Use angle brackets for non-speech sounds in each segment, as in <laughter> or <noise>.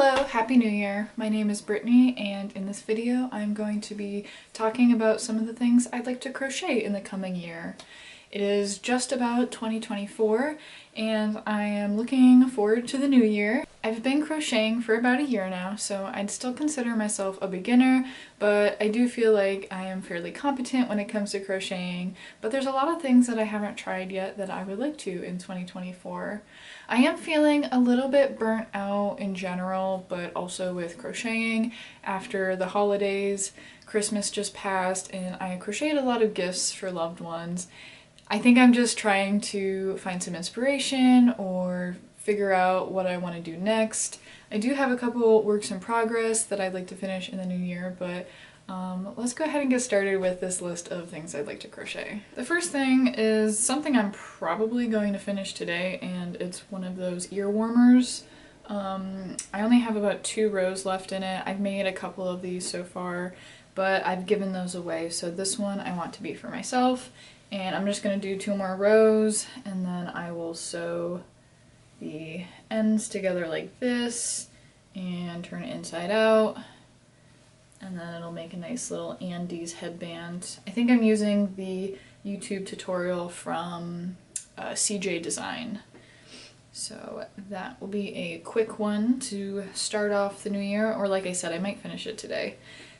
Hello, Happy New Year! My name is Brittany and in this video I'm going to be talking about some of the things I'd like to crochet in the coming year. It is just about 2024 and I am looking forward to the new year. I've been crocheting for about a year now, so I'd still consider myself a beginner, but I do feel like I am fairly competent when it comes to crocheting, but there's a lot of things that I haven't tried yet that I would like to in 2024. I am feeling a little bit burnt out in general, but also with crocheting after the holidays. Christmas just passed and I crocheted a lot of gifts for loved ones I think I'm just trying to find some inspiration or figure out what I want to do next. I do have a couple works in progress that I'd like to finish in the new year, but um, let's go ahead and get started with this list of things I'd like to crochet. The first thing is something I'm probably going to finish today, and it's one of those ear warmers. Um, I only have about two rows left in it. I've made a couple of these so far, but I've given those away, so this one I want to be for myself, and I'm just going to do two more rows and then I will sew the ends together like this and turn it inside out and then it'll make a nice little Andes headband. I think I'm using the YouTube tutorial from uh, CJ Design. So that will be a quick one to start off the new year, or like I said, I might finish it today,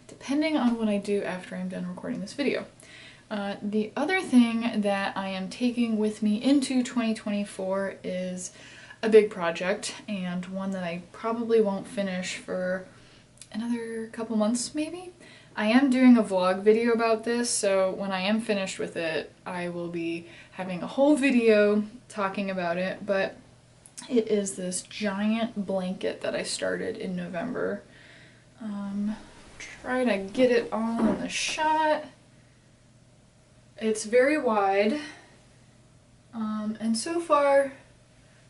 depending on what I do after I'm done recording this video. Uh, the other thing that I am taking with me into 2024 is a big project and one that I probably won't finish for another couple months maybe. I am doing a vlog video about this so when I am finished with it I will be having a whole video talking about it but it is this giant blanket that I started in November. Um, try to get it all in the shot. It's very wide, um, and so far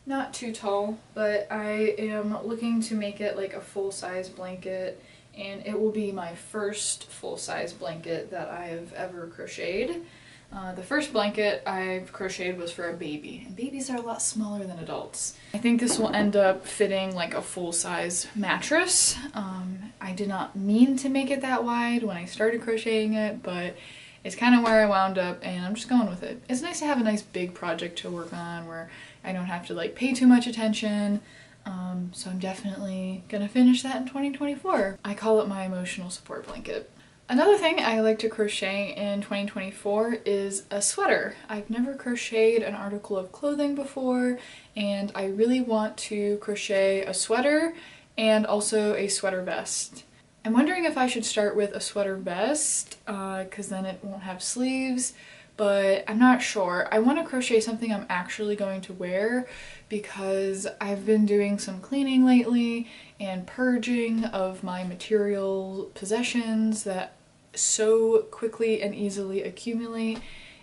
not too tall, but I am looking to make it like a full-size blanket, and it will be my first full-size blanket that I have ever crocheted. Uh, the first blanket I've crocheted was for a baby, and babies are a lot smaller than adults. I think this will end up fitting like a full-size mattress. Um, I did not mean to make it that wide when I started crocheting it, but it's kind of where I wound up and I'm just going with it. It's nice to have a nice big project to work on where I don't have to like pay too much attention. Um, so I'm definitely gonna finish that in 2024. I call it my emotional support blanket. Another thing I like to crochet in 2024 is a sweater. I've never crocheted an article of clothing before and I really want to crochet a sweater and also a sweater vest. I'm wondering if I should start with a sweater vest because uh, then it won't have sleeves but I'm not sure. I want to crochet something I'm actually going to wear because I've been doing some cleaning lately and purging of my material possessions that so quickly and easily accumulate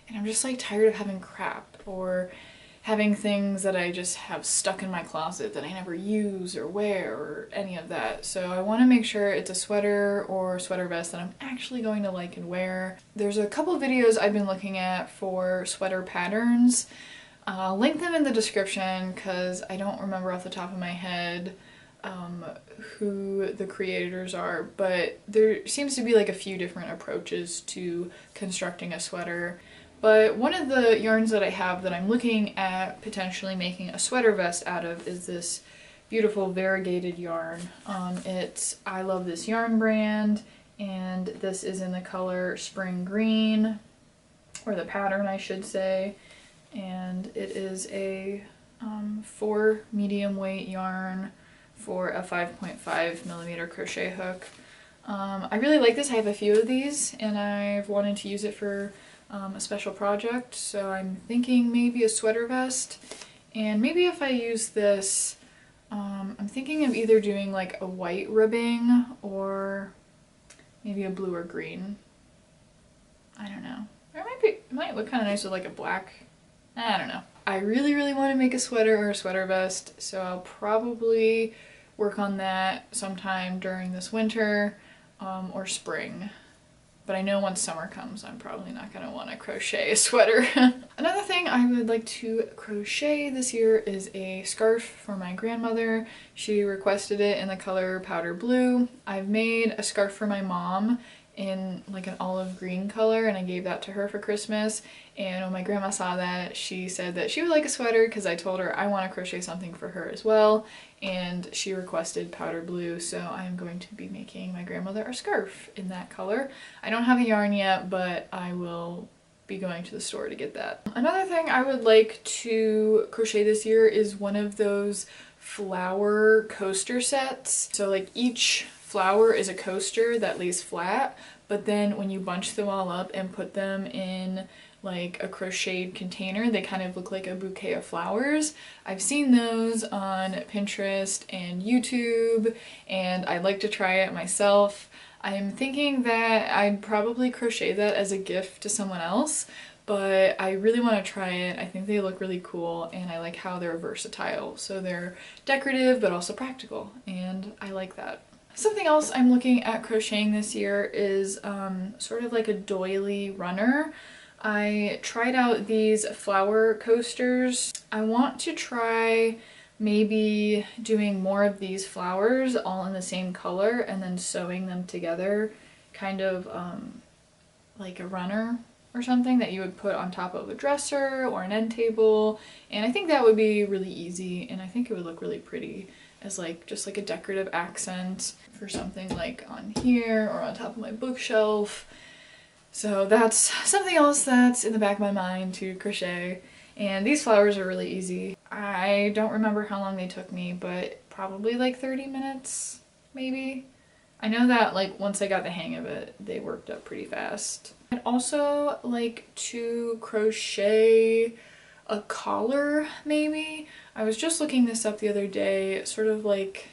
and I'm just like tired of having crap or having things that I just have stuck in my closet that I never use or wear or any of that. So I want to make sure it's a sweater or sweater vest that I'm actually going to like and wear. There's a couple videos I've been looking at for sweater patterns. I'll link them in the description because I don't remember off the top of my head um, who the creators are, but there seems to be like a few different approaches to constructing a sweater. But one of the yarns that I have that I'm looking at potentially making a sweater vest out of is this beautiful variegated yarn. Um, it's I Love This Yarn brand and this is in the color Spring Green, or the pattern I should say, and it is a um, 4 medium weight yarn for a 5.5 millimeter crochet hook. Um, I really like this. I have a few of these and I've wanted to use it for um, a special project. So I'm thinking maybe a sweater vest. And maybe if I use this, um, I'm thinking of either doing like a white ribbing or maybe a blue or green. I don't know. Or it might, be, it might look kind of nice with like a black, I don't know. I really, really want to make a sweater or a sweater vest, so I'll probably work on that sometime during this winter um, or spring. But I know once summer comes I'm probably not want to crochet a sweater. <laughs> Another thing I would like to crochet this year is a scarf for my grandmother. She requested it in the color powder blue. I've made a scarf for my mom in like an olive green color and I gave that to her for Christmas and when my grandma saw that she said that she would like a sweater because I told her I want to crochet something for her as well and she requested powder blue so I'm going to be making my grandmother a scarf in that color. I don't have a yarn yet but I will be going to the store to get that. Another thing I would like to crochet this year is one of those flower coaster sets. So like each flower is a coaster that lays flat, but then when you bunch them all up and put them in like a crocheted container, they kind of look like a bouquet of flowers. I've seen those on Pinterest and YouTube, and I'd like to try it myself. I'm thinking that I'd probably crochet that as a gift to someone else, but I really want to try it. I think they look really cool and I like how they're versatile. So they're decorative but also practical and I like that. Something else I'm looking at crocheting this year is um, sort of like a doily runner. I tried out these flower coasters. I want to try maybe doing more of these flowers all in the same color and then sewing them together kind of um, like a runner or something that you would put on top of a dresser or an end table and I think that would be really easy and I think it would look really pretty as like just like a decorative accent for something like on here or on top of my bookshelf. So that's something else that's in the back of my mind to crochet. And these flowers are really easy. I don't remember how long they took me, but probably like 30 minutes, maybe. I know that like once I got the hang of it, they worked up pretty fast. I'd also like to crochet a collar maybe. I was just looking this up the other day, sort of like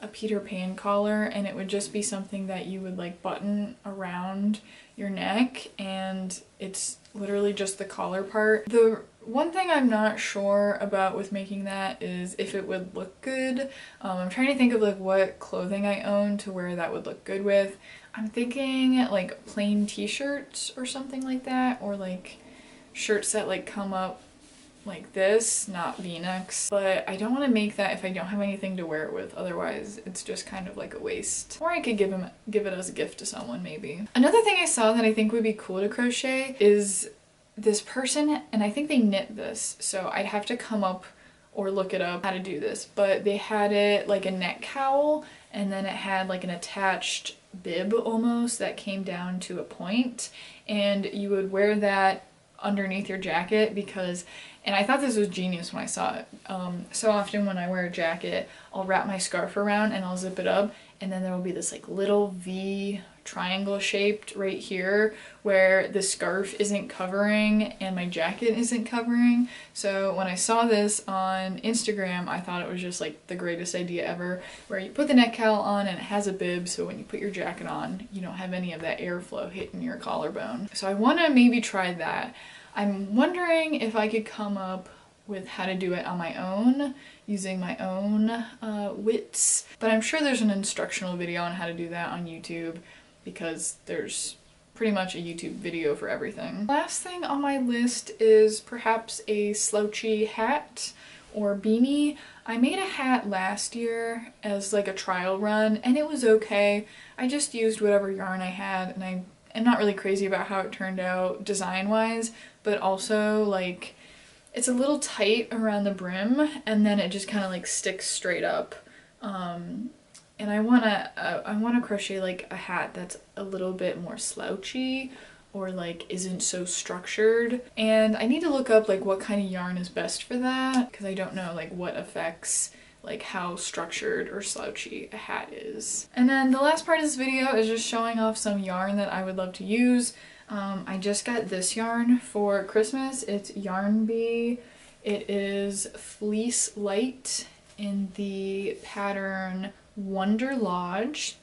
a Peter Pan collar and it would just be something that you would like button around your neck and it's literally just the collar part. The one thing I'm not sure about with making that is if it would look good. Um, I'm trying to think of like what clothing I own to where that would look good with. I'm thinking like plain t-shirts or something like that or like shirts that like come up like this, not v-necks. But I don't want to make that if I don't have anything to wear it with, otherwise it's just kind of like a waste. Or I could give him give it as a gift to someone maybe. Another thing I saw that I think would be cool to crochet is this person, and I think they knit this, so I'd have to come up or look it up how to do this, but they had it like a neck cowl and then it had like an attached bib almost that came down to a point and you would wear that underneath your jacket because and I thought this was genius when I saw it. Um, so often when I wear a jacket, I'll wrap my scarf around and I'll zip it up and then there will be this like little V triangle shaped right here where the scarf isn't covering and my jacket isn't covering. So when I saw this on Instagram, I thought it was just like the greatest idea ever where you put the neck cowl on and it has a bib so when you put your jacket on, you don't have any of that airflow hitting your collarbone. So I want to maybe try that. I'm wondering if I could come up with how to do it on my own using my own uh, wits but I'm sure there's an instructional video on how to do that on YouTube because there's pretty much a YouTube video for everything. Last thing on my list is perhaps a slouchy hat or beanie. I made a hat last year as like a trial run and it was okay. I just used whatever yarn I had and I am not really crazy about how it turned out design wise but also like it's a little tight around the brim and then it just kind of like sticks straight up. Um, and I want to uh, I want to crochet like a hat that's a little bit more slouchy or like isn't so structured and I need to look up like what kind of yarn is best for that because I don't know like what affects like how structured or slouchy a hat is. And then the last part of this video is just showing off some yarn that I would love to use. Um, I just got this yarn for Christmas. It's Yarn Bee. It is Fleece Light in the pattern Wonder Lodge.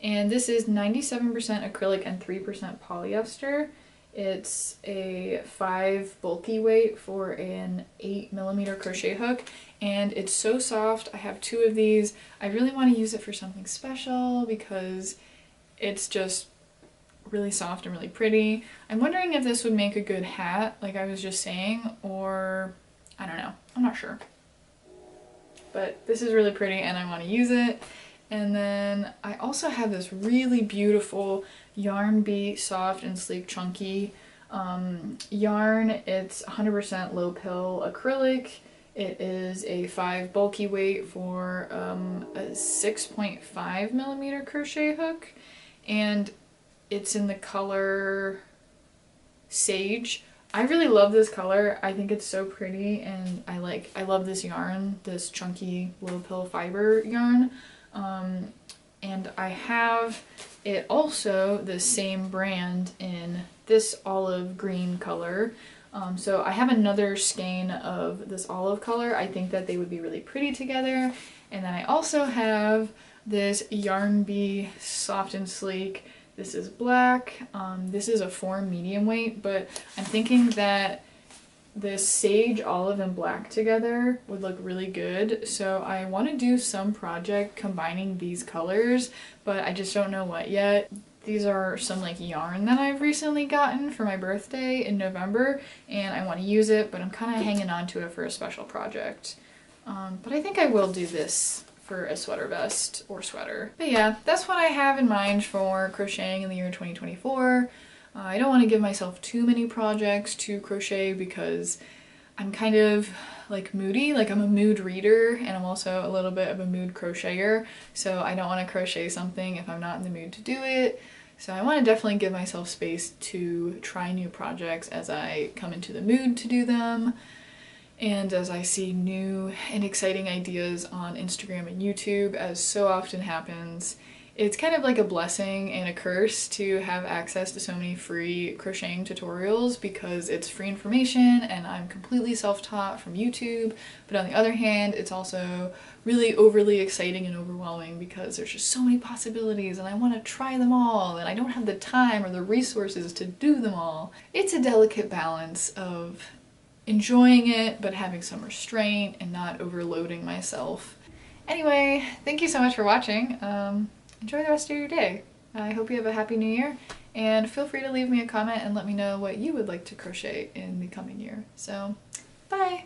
And this is 97% acrylic and 3% polyester. It's a 5 bulky weight for an 8 millimeter crochet hook and it's so soft. I have two of these. I really want to use it for something special because it's just really soft and really pretty. I'm wondering if this would make a good hat, like I was just saying, or I don't know. I'm not sure. But this is really pretty and I want to use it. And then I also have this really beautiful Yarn Bee Soft and Sleek Chunky um, yarn. It's 100% low pill acrylic. It is a 5 bulky weight for um, a 6.5 millimeter crochet hook. And it's in the color Sage. I really love this color. I think it's so pretty and I like, I love this yarn, this chunky low pill fiber yarn. Um, and I have it also the same brand in this olive green color. Um, so I have another skein of this olive color. I think that they would be really pretty together. And then I also have this Yarn Bee Soft and Sleek. This is black. Um, this is a 4 medium weight, but I'm thinking that this sage, olive, and black together would look really good. So I want to do some project combining these colors, but I just don't know what yet. These are some like yarn that I've recently gotten for my birthday in November and I want to use it but I'm kind of hanging on to it for a special project. Um, but I think I will do this for a sweater vest or sweater. But yeah, that's what I have in mind for crocheting in the year 2024. Uh, I don't want to give myself too many projects to crochet because I'm kind of like moody, like I'm a mood reader and I'm also a little bit of a mood crocheter so I don't want to crochet something if I'm not in the mood to do it. So I want to definitely give myself space to try new projects as I come into the mood to do them and as I see new and exciting ideas on Instagram and YouTube as so often happens. It's kind of like a blessing and a curse to have access to so many free crocheting tutorials because it's free information and I'm completely self-taught from YouTube. But on the other hand, it's also really overly exciting and overwhelming because there's just so many possibilities and I want to try them all and I don't have the time or the resources to do them all. It's a delicate balance of enjoying it but having some restraint and not overloading myself. Anyway, thank you so much for watching. Um, enjoy the rest of your day. I hope you have a happy new year and feel free to leave me a comment and let me know what you would like to crochet in the coming year. So, bye!